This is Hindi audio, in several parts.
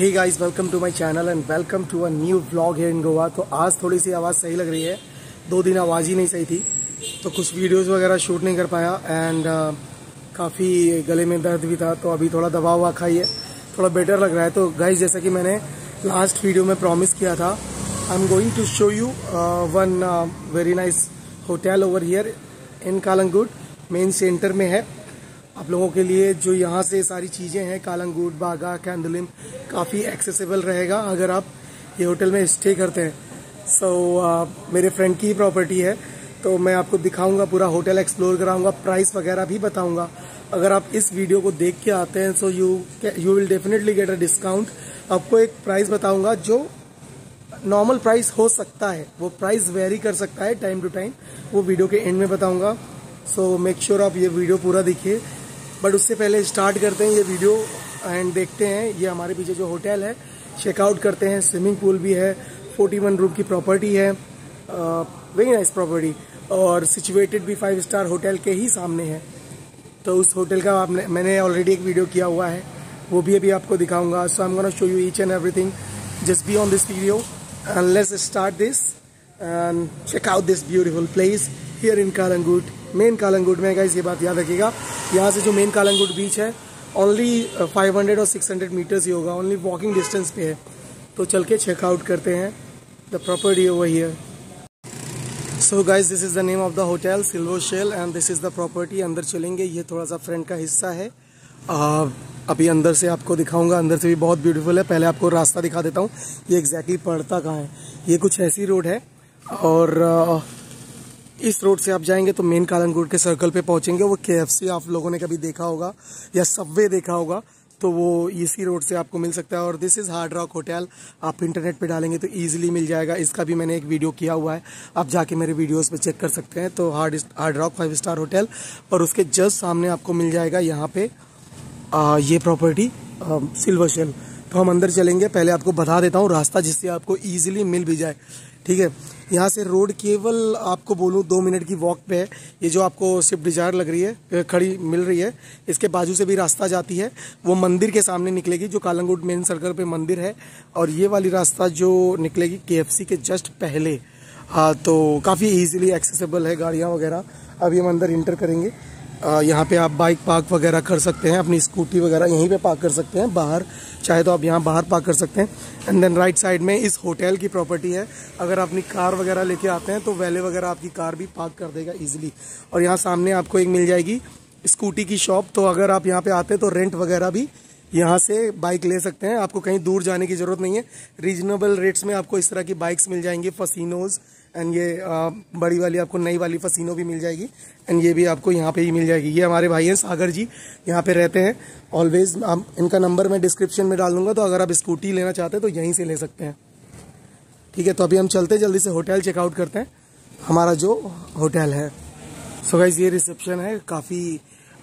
Hey guys welcome to my channel and welcome to a new vlog है इन गोवा तो आज थोड़ी सी आवाज़ सही लग रही है। दो दिन आवाज़ ही नहीं सही थी। तो कुछ वीडियोस वगैरह शूट नहीं कर पाया एंड uh, काफ़ी गले में दर्द भी था। तो अभी थोड़ा दवा हुआ खाइए। थोड़ा बेटर लग रहा है। तो गाइस जैसा कि मैंने लास्ट वीडियो में प्रॉमिस किया था I am going to show you one very nice hotel over here in Calangute main centre में है। आप लोगों के लिए जो यहाँ से सारी चीज़ें हैं कालंगूट बागा कैंडलिम काफ़ी एक्सेसिबल रहेगा अगर आप ये होटल में स्टे करते हैं। सो so, uh, मेरे फ्रेंड की प्रॉपर्टी है तो मैं आपको दिखाऊँगा पूरा होटल एक्सप्लोर कराऊँगा प्राइस वगैरह भी बताऊँगा। अगर आप इस वीडियो को देख के आते हैं so you you will definitely get a discount आपको एक प्राइस बताऊँगा जो नॉर्मल प्राइस हो सकता है वो प्राइस वेरी कर सकता है टाइम टू टाइम वो वीडियो के एंड में बताऊँगा। सो मेक श्योर आप ये वीडियो पूरा देखिए। बट उससे पहले स्टार्ट करते हैं ये वीडियो एंड देखते हैं। ये हमारे पीछे जो होटल है चेकआउट करते हैं। स्विमिंग पूल भी है 41 रूम की प्रॉपर्टी है। वेरी नाइस प्रॉपर्टी और सिचुएटेड भी फाइव स्टार होटल के ही सामने है। तो उस होटल का आपने, मैंने ऑलरेडी एक वीडियो किया हुआ है। वो भी अभी आपको दिखाऊँगा। So I am gonna show you each and everything just be on this video let's start this and check out this beautiful place here in Calangute main Calangute में गाइस ये बात याद रखिएगा। यहाँ से जो मेन कालंगूट बीच है ओनली 500 और 600 मीटर्स ही होगा ओनली वॉकिंग डिस्टेंस पे है। तो चल के चेकआउट करते हैं। The property over here so guys this is the name of the hotel Silver Shell and this is the property अंदर चलेंगे। ये थोड़ा सा फ्रंट का हिस्सा है। uh, अभी अंदर से आपको दिखाऊँगा। अंदर से भी बहुत ब्यूटीफुल है। पहले आपको रास्ता दिखा देता हूँ। ये एग्जैक्टली exactly पड़ता कहाँ है? ये कुछ ऐसी रोड है। और इस रोड से आप जाएँगे तो मेन कालनकोट के सर्कल पे पहुँचेंगे। वो के आप लोगों ने कभी देखा होगा या सबवे देखा होगा तो वो इसी रोड से आपको मिल सकता है। और this is Hard Rock hotel आप इंटरनेट पे डालेंगे तो इजीली मिल जाएगा। इसका भी मैंने एक वीडियो किया हुआ है आप जाके मेरे वीडियोस पे चेक कर सकते हैं। तो Hard Hard Rock five star hotel और उसके जस्ट सामने आपको मिल जाएगा यहाँ पे आ, ये प्रॉपर्टी सिल्वर शेल तो हम अंदर चलेंगे। पहले आपको बता देता हूँ रास्ता जिससे आपको ईजिली मिल भी जाए ठीक है? यहाँ से रोड केवल आपको बोलूँ दो मिनट की वॉक पे है। ये जो आपको स्विफ्ट डिज़ायर लग रही है खड़ी मिल रही है, इसके बाजू से भी रास्ता जाती है। वो मंदिर के सामने निकलेगी, जो कालंगुट मेन सर्कल पे मंदिर है, और ये वाली रास्ता जो निकलेगी के के जस्ट पहले। हाँ तो काफ़ी ईजिली एक्सेसिबल है गाड़ियाँ वगैरह। अभी हम अंदर इंटर करेंगे। यहाँ पे आप बाइक पार्क वगैरह कर सकते हैं, अपनी स्कूटी वगैरह यहीं पे पार्क कर सकते हैं, बाहर। चाहे तो आप यहाँ बाहर पार्क कर सकते हैं। एंड देन राइट साइड में इस होटल की प्रॉपर्टी है। अगर आप अपनी कार वगैरह लेके आते हैं तो वैले वगैरह आपकी कार भी पार्क कर देगा ईजिली और यहाँ सामने आपको एक मिल जाएगी स्कूटी की शॉप तो अगर आप यहाँ पे आते हैं तो रेंट वगैरह भी यहाँ से बाइक ले सकते हैं। आपको कहीं दूर जाने की ज़रूरत नहीं है। रीजनेबल रेट्स में आपको इस तरह की बाइक्स मिल जाएँगी। फसीनोज़ एंड ये बड़ी वाली आपको नई वाली फसिनो भी मिल जाएगी। एंड ये भी आपको यहाँ पे ही मिल जाएगी। ये हमारे भाई हैं सागर जी। यहाँ पे रहते हैं। ऑलवेज आप, इनका नंबर मैं डिस्क्रिप्शन में डाल दूँगा। तो अगर आप स्कूटी लेना चाहते हैं तो यहीं से ले सकते हैं। ठीक है तो अभी हम चलते जल्दी से होटल चेकआउट करते हैं। हमारा जो होटल है। सो so गाइज़ ये रिसेप्शन है। काफ़ी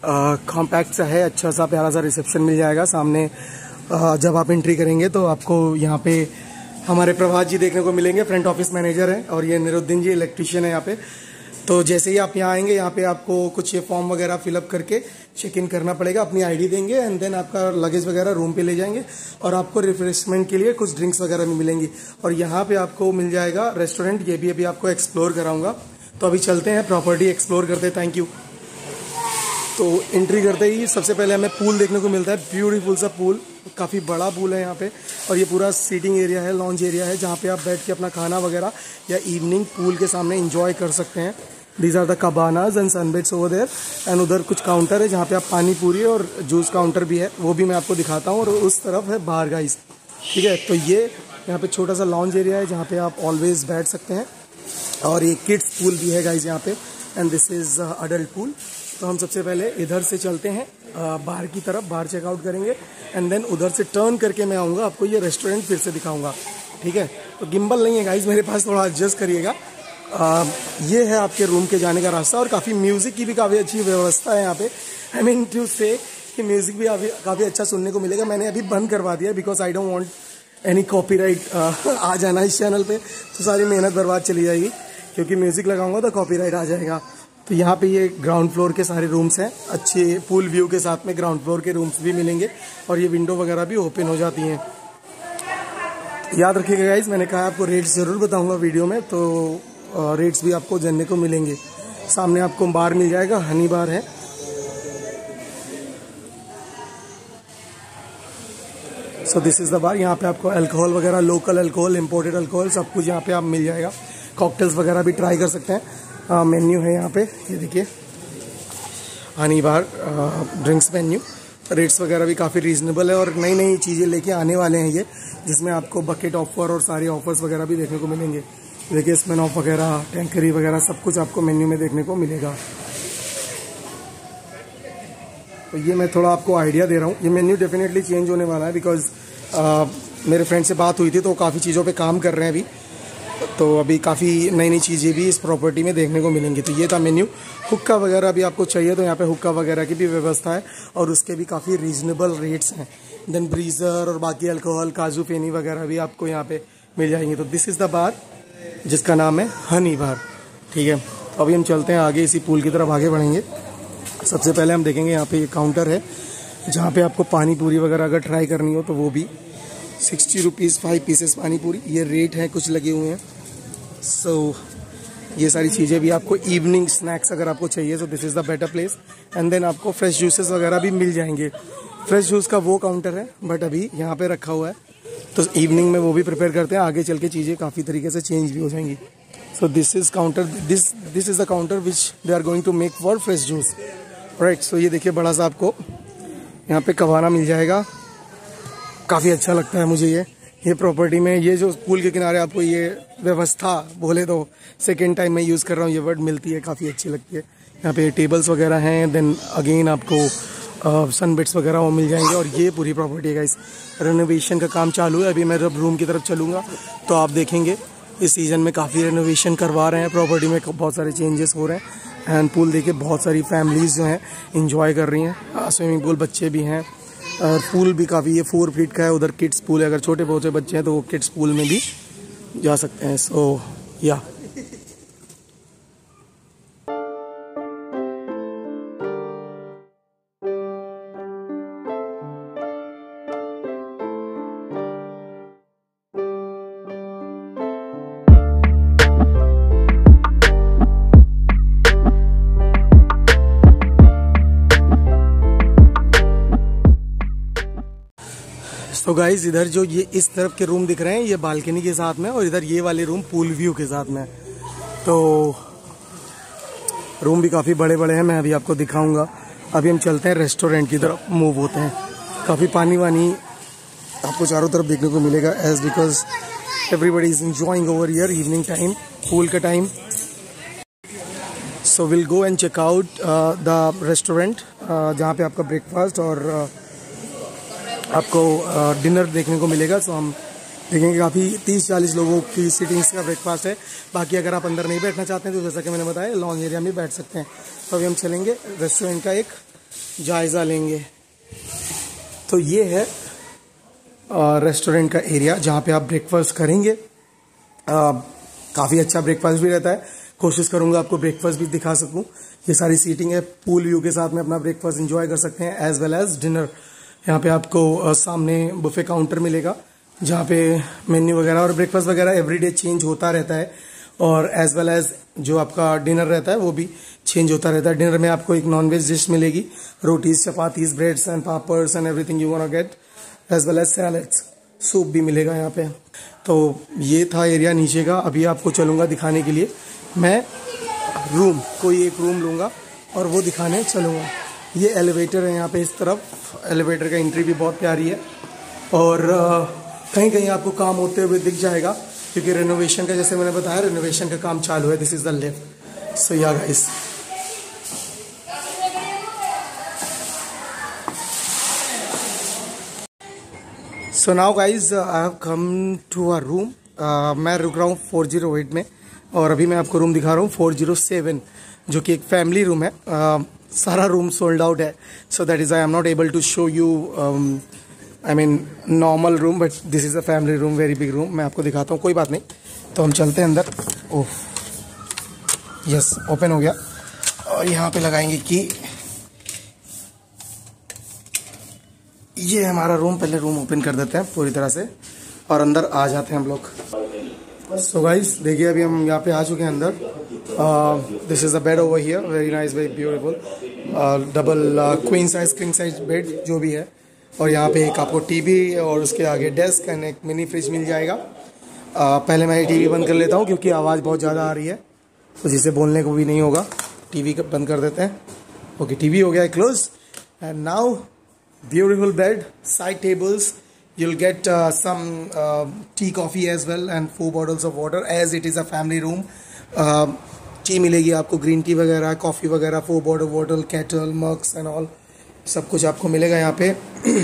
कॉम्पैक्ट सा है अच्छा सा प्यारा सा रिसेप्शन मिल जाएगा सामने। आ, जब आप एंट्री करेंगे तो आपको यहाँ पे हमारे प्रभात जी देखने को मिलेंगे फ्रंट ऑफ़िस मैनेजर हैं और ये निरुद्दीन जी इलेक्ट्रिशियन है यहाँ पे। तो जैसे ही आप यहाँ आएँगे यहाँ पे आपको कुछ ये फॉर्म वगैरह फिलअप करके चेक इन करना पड़ेगा अपनी आईडी देंगे एंड देन आपका लगेज वगैरह रूम पे ले जाएँगे और आपको रिफ्रेशमेंट के लिए कुछ ड्रिंक्स वगैरह भी मिलेंगी। और यहाँ पे आपको मिल जाएगा रेस्टोरेंट ये भी अभी आपको एक्सप्लोर कराऊँगा। तो अभी चलते हैं प्रॉपर्टी एक्सप्लोर करते थैंक यू तो एंट्री करते ही सबसे पहले हमें पूल देखने को मिलता है। ब्यूटीफुल सा पूल काफ़ी बड़ा पूल है यहाँ पे। और ये पूरा सीटिंग एरिया है लॉन्च एरिया है, जहाँ पे आप बैठ के अपना खाना वगैरह या इवनिंग पूल के सामने इंजॉय कर सकते हैं। These are the cabanas and sunbeds over there and उधर कुछ काउंटर है जहाँ पे आप पानी पूरी और जूस काउंटर भी है। वो भी मैं आपको दिखाता हूँ और उस तरफ़ है बाहर गाइस ठीक है? तो ये यहाँ पे छोटा सा लॉन्च एरिया है जहाँ पे आप ऑलवेज बैठ सकते हैं। और ये किड्स पूल भी है गाइज़ यहाँ पे। And this is adult pool तो हम सबसे पहले इधर से चलते हैं बाहर की तरफ़, बाहर चेकआउट करेंगे एंड देन उधर से टर्न करके मैं आऊँगा, आपको ये रेस्टोरेंट फिर से दिखाऊँगा, ठीक है? तो गिम्बल नहीं है गाइज़ मेरे पास थोड़ा एडजस्ट करिएगा। ये है आपके रूम के जाने का रास्ता, और काफ़ी म्यूज़िक की भी काफ़ी अच्छी व्यवस्था है यहाँ पे। आई मीन टू से कि म्यूज़िक भी काफ़ी अच्छा सुनने को मिलेगा। मैंने अभी बंद करवा दिया because I don't want any copyright आ जाना इस चैनल पे तो सारी मेहनत बर्बाद चली जाएगी, क्योंकि म्यूज़िक लगाऊँगा तो कॉपीराइट आ जाएगा। तो यहाँ पे ये ग्राउंड फ्लोर के सारे रूम्स हैं। अच्छे पूल व्यू के साथ में ग्राउंड फ्लोर के रूम्स भी मिलेंगे और ये विंडो वगैरह भी ओपन हो जाती हैं। याद रखिएगा गाइज़ मैंने कहा आपको रेट्स ज़रूर बताऊँगा वीडियो में तो रेट्स भी आपको जानने को मिलेंगे। सामने आपको बार मिल जाएगा, हनी बार है। So this is the bar यहाँ पे आपको अल्कोहल वगैरह लोकल अल्कोहल इंपोर्टेड अल्कोहल सब कुछ यहाँ पे आप मिल जाएगा। कॉकटेल्स वगैरह भी ट्राई कर सकते हैं। मेन्यू है यहाँ पे, ये देखिए। Honey bar drinks menu. Rates वगैरह भी काफ़ी रीजनेबल है और नई नई चीज़ें लेके आने वाले हैं ये, जिसमें आपको बकेट ऑफ़र और सारे ऑफर्स वगैरह भी देखने को मिलेंगे। देखिए स्मेन ऑफ़ वगैरह टैंकरी वगैरह, सब कुछ आपको मेन्यू में देखने को मिलेगा। तो ये मैं थोड़ा आपको आइडिया दे रहा हूँ। ये मेन्यू डेफिनेटली चेंज होने वाला है बिकॉज़ मेरे फ्रेंड से बात हुई थी तो काफ़ी चीज़ों पे काम कर रहे हैं अभी। तो अभी काफ़ी नई नई चीज़ें भी इस प्रॉपर्टी में देखने को मिलेंगी। तो ये था मेन्यू हुक्का वगैरह भी आपको चाहिए तो यहाँ पे हुक्का वगैरह की भी व्यवस्था है और उसके भी काफ़ी रीजनेबल रेट्स हैं। देन ब्रीजर और बाकी अल्कोहल काजू, फेनी वगैरह भी आपको यहाँ पे मिल जाएँगे। तो दिस इज़ द बार जिसका नाम है हनी बार ठीक है? तो अभी हम चलते हैं आगे, इसी पूल की तरफ़ आगे बढ़ेंगे। सबसे पहले हम देखेंगे यहाँ पे ये काउंटर है, जहाँ पे आपको पानी पूरी वगैरह अगर ट्राई करनी हो तो वो भी। सिक्सटी रुपीज़ फाइव पीसेस पानी पूरी ये रेट है कुछ लगे हुए हैं। सो so, ये सारी चीज़ें भी आपको इवनिंग स्नैक्स अगर आपको चाहिए तो this is the better place and then आपको फ्रेश जूसेस वगैरह भी मिल जाएँगे। फ्रेश जूस का वो काउंटर है बट अभी यहाँ पे रखा हुआ है। तो इवनिंग में वो भी प्रिपेयर करते हैं। आगे चल के चीज़ें काफ़ी तरीके से चेंज भी हो जाएँगी। So this is counter this this is the counter which they are going to make for fresh juice right so ये देखिए बड़ा सा आपको यहाँ पे कवाना मिल जाएगा। काफ़ी अच्छा लगता है मुझे ये ये प्रॉपर्टी में, ये जो पूल के किनारे आपको ये व्यवस्था बोले तो सेकेंड टाइम मैं यूज़ कर रहा हूँ, ये वर्ड मिलती है, काफ़ी अच्छी लगती है। यहाँ पे टेबल्स वगैरह हैं देन अगेन आपको सनबेट्स वगैरह वो मिल जाएँगे और ये पूरी प्रॉपर्टी है इस रेनोवेशन का काम चालू है, अभी मैं जब रूम की तरफ़ चलूँगा तो आप देखेंगे, इस सीज़न में काफ़ी रेनोवेशन करवा रहे हैं प्रॉपर्टी में बहुत सारे चेंजेस हो रहे हैं। एंड पूल देखिए बहुत सारी फैमिलीज़ जो हैं इंजॉय कर रही हैं। स्विमिंग पूल बच्चे भी हैं और पूल भी काफ़ी है फोर फीट का है, उधर किड्स पूल है, अगर छोटे बहुत बच्चे हैं तो वो किड्स पूल में भी जा सकते हैं। सो या गाइज़ इधर जो ये इस तरफ़ के रूम दिख रहे हैं ये बालकनी के साथ में और इधर ये वाले रूम पूल व्यू के साथ में। तो रूम भी काफ़ी बड़े बड़े हैं मैं अभी आपको दिखाऊँगा। अभी हम चलते हैं रेस्टोरेंट की तरफ़ मूव होते हैं। काफ़ी पानी वानी आपको चारों तरफ़ देखने को मिलेगा as because everybody is enjoying over here evening time pool का time so will go and check out the restaurant जहाँ पे आपका ब्रेकफास्ट और uh, आपको डिनर देखने को मिलेगा। सो हम देखेंगे काफ़ी तीस चालीस लोगों की सीटिंग्स का ब्रेकफास्ट है। बाकी अगर आप अंदर नहीं बैठना चाहते हैं तो जैसा कि मैंने बताया लॉन्ग एरिया में बैठ सकते हैं। तो अभी हम चलेंगे रेस्टोरेंट का एक जायज़ा लेंगे। तो ये है रेस्टोरेंट का एरिया जहाँ पे आप ब्रेकफास्ट करेंगे। काफ़ी अच्छा ब्रेकफास्ट भी रहता है। कोशिश करूँगा आपको ब्रेकफास्ट भी दिखा सकूँ। ये सारी सीटिंग है पूल व्यू के साथ में अपना ब्रेकफास्ट इंजॉय कर सकते हैं एज वेल एज डिनर यहाँ पे आपको सामने बुफे काउंटर मिलेगा, जहाँ पे मेन्यू वगैरह और ब्रेकफास्ट वगैरह एवरीडे चेंज होता रहता है और एज वेल एज जो आपका डिनर रहता है वो भी चेंज होता रहता है। डिनर में आपको एक नॉन वेज डिश मिलेगी, rotis, chapatis breads and पापर्स and everything you want get as well as salads soup भी मिलेगा यहाँ पे। तो ये था एरिया नीचे का, अभी आपको चलूँगा दिखाने के लिए। मैं रूम कोई एक रूम लूँगा और वो दिखाने चलूँगा। ये एलिवेटर है यहाँ पे इस तरफ़। एलिवेटर का एंट्री भी बहुत प्यारी है। और कहीं कहीं आपको काम होते हुए दिख जाएगा, क्योंकि रेनोवेशन का, जैसे मैंने बताया रेनोवेशन का काम चालू है। This is the lift so या guys so now guys I have come to a room मैं रुक रहा हूँ फोर ज़ीरो एट में और अभी मैं आपको रूम दिखा रहा हूँ फोर ज़ीरो सेवन जो कि एक फैमिली रूम है। uh, सारा रूम सोल्ड आउट है। So that is I am not able to show you I mean normal room but this is a family room very big room मैं आपको दिखाता हूँ कोई बात नहीं। तो हम चलते हैं अंदर। ओह यस ओपन हो गया। और यहाँ पे लगाएँगे कि ये हमारा रूम पहले रूम ओपन कर देते हैं पूरी तरह से। और अंदर आ जाते हैं हम लोग। सो गाइस देखिए अभी हम यहाँ पे आ चुके हैं अंदर। This is a bed over here very nice very beautiful double queen size king size bed जो भी है। और यहाँ पे एक आपको टीवी और उसके आगे डेस्क एंड एक मिनी फ्रिज मिल जाएगा। uh, पहले मैं टीवी बंद कर लेता हूँ क्योंकि आवाज़ बहुत ज़्यादा आ रही है। तो जिसे बोलने को भी नहीं होगा टीवी बंद कर देते हैं। ओके टीवी हो गया है close and now beautiful bedside tables you'll get uh, some uh, tea coffee as well and four bottles of water as it is a family room. Tea uh, मिलेगी आपको ग्रीन टी वगैरह कॉफ़ी वगैरह four bottle bottle kettle mugs and all सब कुछ आपको मिलेगा यहाँ पे।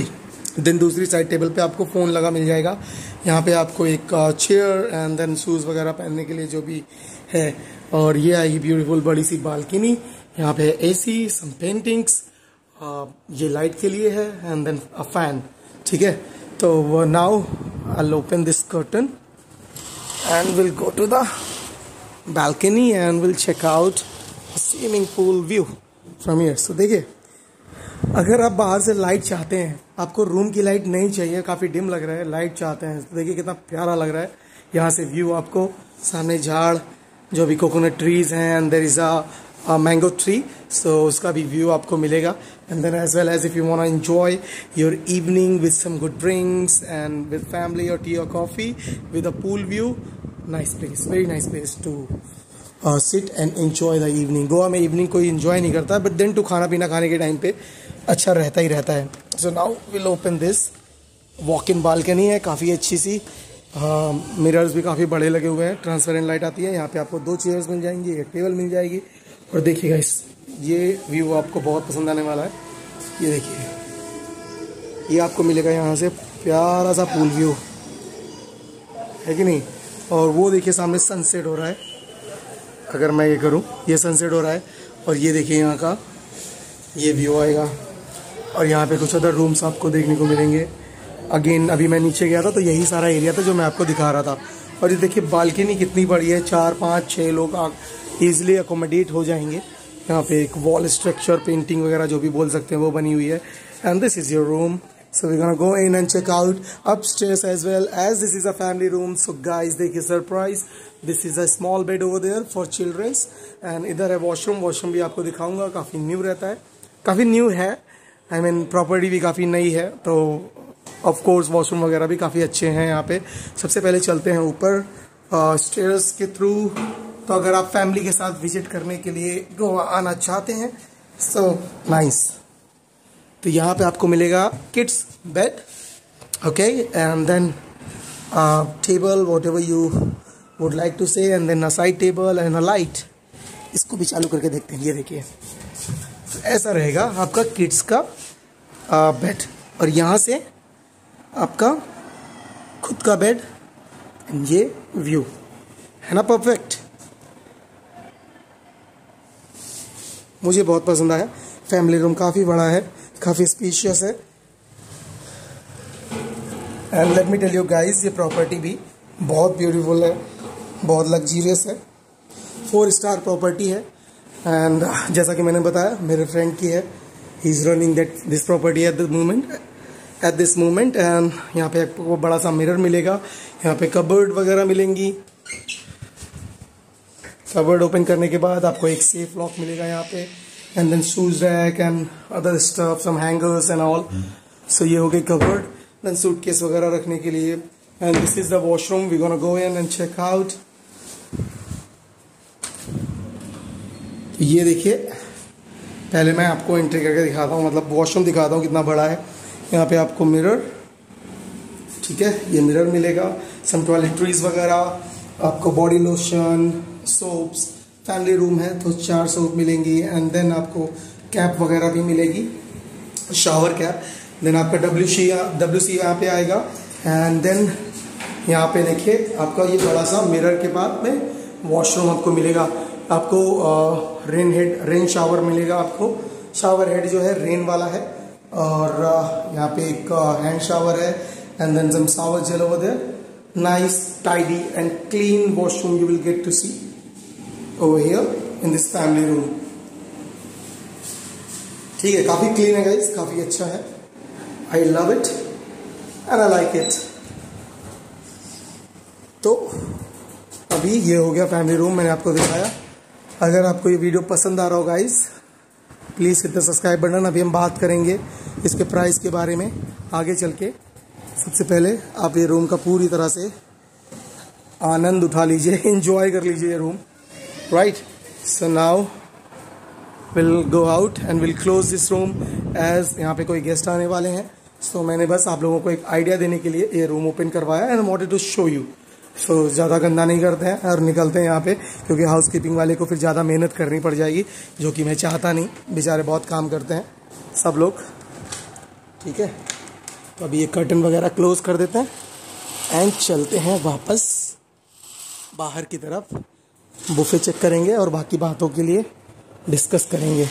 देन दूसरी साइड टेबल पे आपको फ़ोन लगा मिल जाएगा। यहाँ पे आपको एक चेयर एंड देन शूज़ वगैरह पहनने के लिए जो भी है। और ये आएगी ब्यूटीफुल बड़ी सी बालकनी यहाँ पे ए सी सम पेंटिंग्स ये लाइट के लिए है एंड देन अ फ़ैन ठीक है? So now, I'll open this curtain and we'll go to the balcony and we'll check out swimming pool view from here. So, देखिए, अगर आप बाहर से लाइट चाहते हैं, आपको रूम की लाइट नहीं चाहिए, काफ़ी डिम लग रहा है लाइट चाहते हैं तो देखिए कितना प्यारा लग रहा है यहाँ से व्यू आपको, सामने झाड़, जो भी कोकोनट ट्रीज हैं and there is a mango tree so उसका भी व्यू आपको मिलेगा as well as if you want to enjoy your evening with some good drinks and with family or tea or coffee with a pool view nice place very nice place to uh, sit and enjoy the evening Goa में इवनिंग कोई enjoy नहीं करता बट देन टू खाना पीना खाने के टाइम पे अच्छा रहता ही रहता है so now will open this walk in balcony है काफ़ी अच्छी सी मिरर्स uh, भी काफ़ी बड़े लगे हुए हैं ट्रांसपेरेंट लाइट आती है यहाँ पे आपको दो चेयर्स मिल जाएँगी एक टेबल मिल जाएगी और देखिएगा इस ये व्यू आपको बहुत पसंद आने वाला है। ये देखिए, ये आपको मिलेगा यहाँ से प्यारा सा पूल व्यू है कि नहीं? और वो देखिए सामने सनसेट हो रहा है। अगर मैं ये करूँ, ये सनसेट हो रहा है और ये देखिए यहाँ का ये व्यू आएगा। और यहाँ पे कुछ अदर रूम्स आपको देखने को मिलेंगे। अगेन अभी मैं नीचे गया था तो यही सारा एरिया था जो मैं आपको दिखा रहा था। और ये देखिए बालकनी कितनी बड़ी है, चार, पाँच छः लोग ईजिली अकोमोडेट हो जाएँगे। यहाँ पे एक वॉल स्ट्रक्चर पेंटिंग वगैरह जो भी बोल सकते हैं वो बनी हुई है। And this is your room So we're gonna go in and check out upstairs as well as this is a family room. So guys, देखिए surprise. This is a small bed over there for इधर है washroom. Washroom भी आपको दिखाऊँगा काफ़ी न्यू रहता है। काफ़ी न्यू है। आई मीन प्रॉपर्टी भी काफ़ी नई है। तो ऑफ़ कोर्स वॉशरूम वगैरह भी काफ़ी अच्छे हैं यहाँ पे। सबसे पहले चलते हैं ऊपर स्टेयर्स के थ्रू तो अगर आप फैमिली के साथ विज़िट करने के लिए गोवा आना चाहते हैं सो so, नाइस nice. तो यहाँ पे आपको मिलेगा kids bed okay and then table whatever you would like to say and then a side table and a light इसको भी चालू करके देखते हैं। ये देखिए। तो ऐसा रहेगा आपका किड्स का बेड uh, और यहाँ से आपका खुद का बेड एंड ये व्यू है ना परफेक्ट मुझे बहुत पसंद आया। फैमिली रूम काफ़ी बड़ा है, काफ़ी स्पीशियस है। And let me tell you guys ये प्रॉपर्टी भी बहुत ब्यूटीफुल है, बहुत लग्जीरियस है। फोर स्टार प्रॉपर्टी है। एंड जैसा कि मैंने बताया, मेरे फ्रेंड की है। He is running that this property at the moment at this moment and यहाँ पे आपको बड़ा सा मिरर मिलेगा। यहाँ पे कबर्ड वगैरह मिलेंगी। कवर्ड ओपन करने के बाद आपको एक सेफ़ लॉक मिलेगा यहाँ पे and then shoes rack and other stuff some hangers and all so ये हो गई कवर्ड देन सूटकेस वगैरह रखने के लिए and this is the washroom we gonna go in and check out ये देखिए पहले मैं आपको एंट्री करके दिखाता हूँ मतलब वॉशरूम दिखाता हूँ कितना बड़ा है। यहाँ पे आपको मिरर ठीक है? ये मिरर मिलेगा। सम टॉयलेटरीज वगैरह आपको body lotion soaps, family room है तो चार सोप मिलेंगी एंड देन आपको कैप वगैरह भी मिलेगी शावर कैप देन आपका डब्ल्यू सी डब्ल्यू सी यहाँ पे आएगा एंड देन यहाँ पे देखिए आपका ये बड़ा सा मिरर के बाद में वॉशरूम आपको मिलेगा। आपको रेन हेड रेन शावर मिलेगा आपको। शावर हेड जो है रेन वाला है और यहाँ पे एक हैंड शावर है and then some shower gel over there nice tidy and clean washroom you will get to see over here in this family room. ठीक है, काफ़ी क्लीन है गाइस काफ़ी अच्छा है। I love it and I like it तो अभी ये हो गया फैमिली रूम मैंने आपको दिखाया। अगर आपको ये वीडियो पसंद आ रहा हो guys please hit subscribe button अभी हम बात करेंगे इसके प्राइस के बारे में आगे चल के। सबसे पहले आप ये रूम का पूरी तरह से आनंद उठा लीजिए इंजॉय कर लीजिए ये room right so now will go out and will close this room as यहाँ पे कोई गेस्ट आने वाले हैं। सो so, मैंने बस आप लोगों को एक आइडिया देने के लिए ये रूम ओपन करवाया and wanted to show you so ज़्यादा गंदा नहीं करते हैं और निकलते हैं यहाँ पे क्योंकि हाउस कीपिंग वाले को फिर ज़्यादा मेहनत करनी पड़ जाएगी जो कि मैं चाहता नहीं। बेचारे बहुत काम करते हैं। सब लोग। ठीक है? तो अभी ये कर्टन वगैरह क्लोज कर देते हैं। एंड चलते हैं वापस बाहर की तरफ़। बुफे चेक करेंगे और बाकी बातों के लिए डिस्कस करेंगे।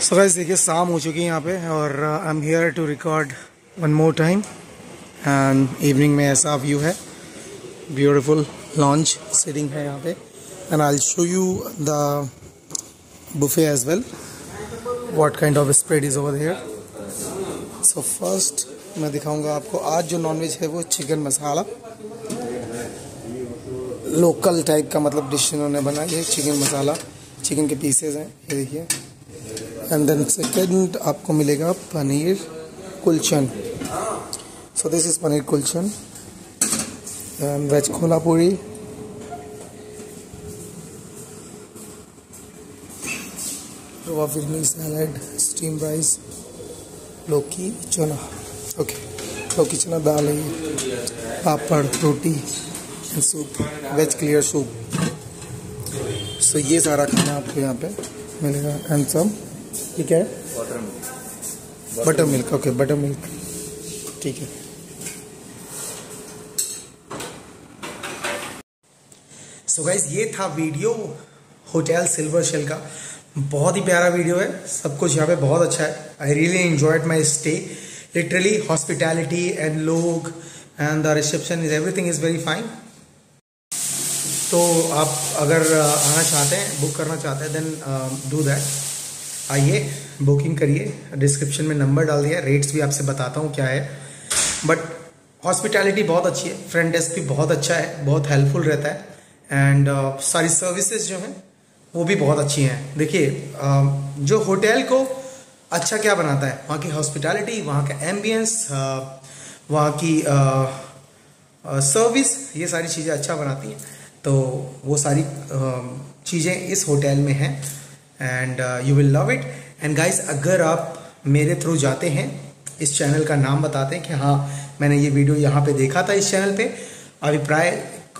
सो गाइस देखिए, शाम हो चुकी है यहाँ पे और I am here to record one more time and evening में ऐसा व्यू है। ब्यूटीफुल लॉन्च सिटिंग है यहाँ पे। And I show you the buffet as well what kind of spread is over here so first मैं दिखाऊँगा आपको आज जो नॉनवेज है वो चिकन मसाला लोकल टाइप का मतलब डिश इन्होंने बनाई है चिकन मसाला चिकन के पीसेज हैं, ये देखिए. एंड देन सेकेंड आपको मिलेगा पनीर कुलचन. सो दिस इज़ पनीर कुलचन. एंड वेज खोला पूरी रवा फिरनी सैलड स्टीम राइस लौकी चना। ओके, लौकी चना दाल है पापड़, रोटी and soup veg clear soup so ये सारा खाना आपको यहाँ पे मिलेगा। एंड सम ठीक है? Butter milk okay butter milk ठीक है। सो so गाइज़ ये था वीडियो होटल सिल्वर शेल का। बहुत ही प्यारा वीडियो है। सब कुछ यहाँ पे बहुत अच्छा है। I really enjoyed my stay literally hospitality and लोग and the reception is everything is very fine तो आप अगर आना चाहते हैं बुक करना चाहते हैं देन डू दैट आइए बुकिंग करिए। डिस्क्रिप्शन में नंबर डाल दिया। रेट्स भी आपसे बताता हूँ क्या है। बट हॉस्पिटैलिटी बहुत अच्छी है। फ्रंट डेस्क भी बहुत अच्छा है। बहुत हेल्पफुल रहता है। एंड uh, सारी सर्विसेज़ जो हैं वो भी बहुत अच्छी हैं। देखिए जो होटल को अच्छा क्या बनाता है? वहाँ की हॉस्पिटैलिटी वहाँ का एम्बियंस वहाँ की सर्विस ये सारी चीज़ें अच्छा बनाती हैं। तो वो सारी चीज़ें इस होटल में हैं and you will love it and guys अगर आप मेरे थ्रू जाते हैं, इस चैनल का नाम बताते हैं कि हाँ मैंने ये वीडियो यहाँ पे देखा था इस चैनल पे। अभिप्राय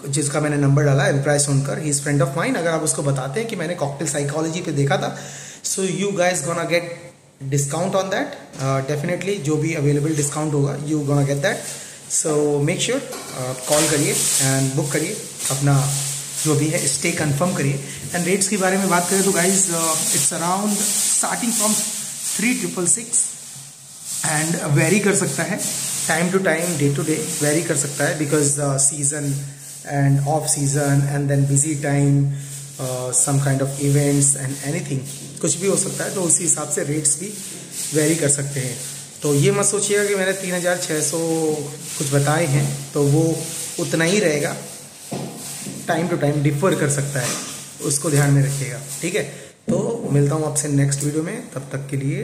जिसका मैंने नंबर डाला अभिप्राय सुनकर ही इज़ फ्रेंड ऑफ़ माइन अगर आप उसको बताते हैं कि मैंने कॉकटेल साइकोलॉजी पे देखा था so you guys gonna get discount on that definitely जो भी अवेलेबल डिस्काउंट होगा you gonna get that so make sure call करिए एंड बुक करिए, अपना जो भी है स्टे कंफर्म करिए. एंड रेट्स के बारे में बात करें तो guys it's around starting from three triple six and vary कर सकता है. Time to time day to day vary कर सकता है because season and off season and then busy time some kind of events and anything कुछ भी हो सकता है तो उसी हिसाब से रेट्स भी वेरी कर सकते हैं। तो ये मत सोचिएगा कि मैंने तीन हज़ार छः सौ कुछ बताए हैं तो वो उतना ही रहेगा। टाइम टू टाइम डिफर कर सकता है, उसको ध्यान में रखिएगा, ठीक है? तो मिलता हूँ आपसे नेक्स्ट वीडियो में, तब तक के लिए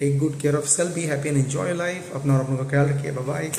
take good care of self be happy and enjoy life अपना और अपनों का ख्याल रखिए बाय